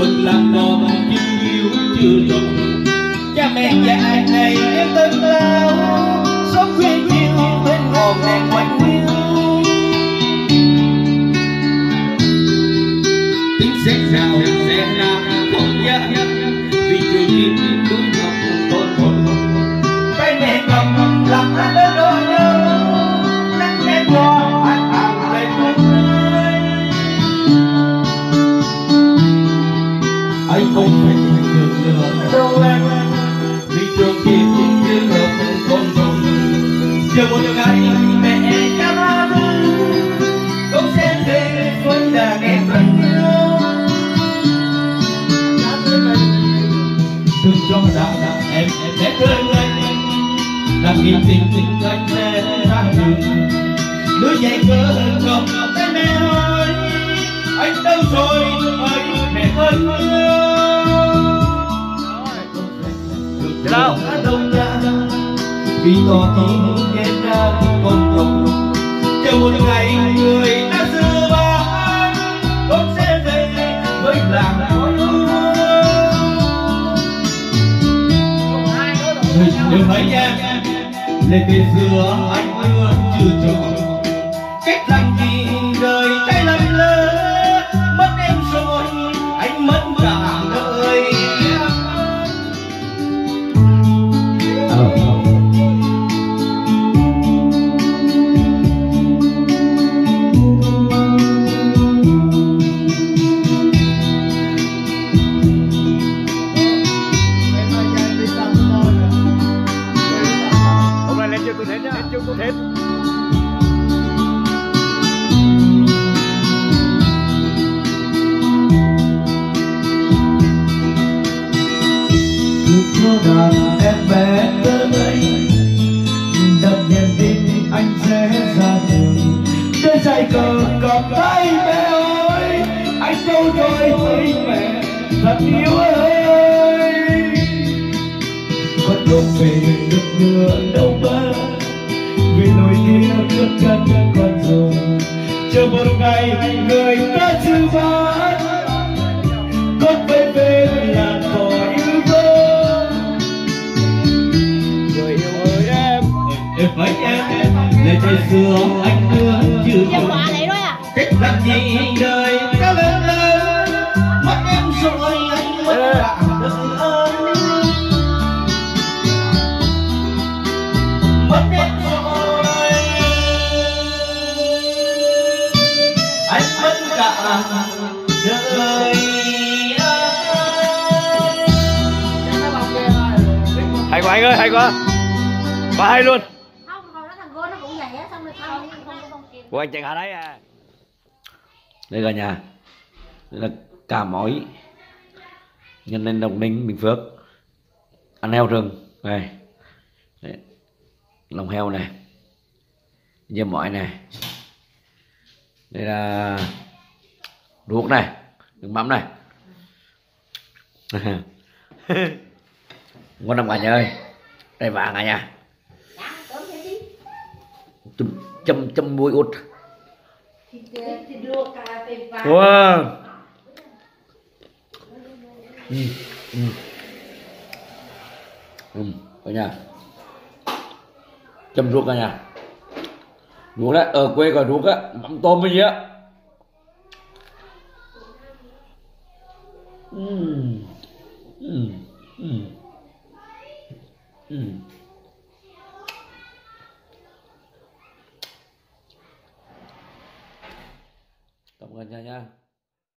phần làm con chưa yêu chưa trọn cha mẹ dạy ngày em tới lao sống khuyên chiều bên ngọn đèn quanh hiu tính sẽ em em sẽ quên anh đang nghĩ tình tình anh sẽ ra đường. Đứa dạy cỡ không tay mẹ ơi anh đâu rồi ơi mẹ ơi. Đâu đâu nha vì tỏ ý đừng hỏi em lên cây xưa anh mưa chưa cho hôm nay lên chưa tôi hết nhá. Lên chưa tôi hết Chúc cho đàn em bé tới đây Đặt niềm tin anh sẽ ra đường Để dạy cờ cầm tay mẹ ơi Anh đâu rồi thấy mẹ thật yêu ơi. Con không về được nữa đâu nỗi kia cất chân con rồi Chờ một ngày người ta dư bán con bên bên là cõi vơ người yêu ơi em em phải em để trời xưa anh đưa chưa cách làm gì đâu hay quá anh ơi hay quá. Và hay luôn. Không, còn nó thằng gôn nó cũng vậy á, xong rồi không không không không kịp. của anh chạy hạ đấy à? Đây cả nhà. Đây là cà mối nhân lên đồng ninh bình phước. Ăn heo rừng. Này Đấy. lòng heo này. Dưa mỏi này. Đây là ruốc này nước mắm này. Ngon lắm cả nhà ơi. Đây vàng cả nhà. Chấm chấm chấm muối út wow. Ừ, ừ. Ừ, cả nhà. Chấm ruốc cả nhà. Ruốc đấy ở quê gọi ruốc á mắm tôm cái gì á. 嗯嗯嗯嗯。Cảm ơn nha nha.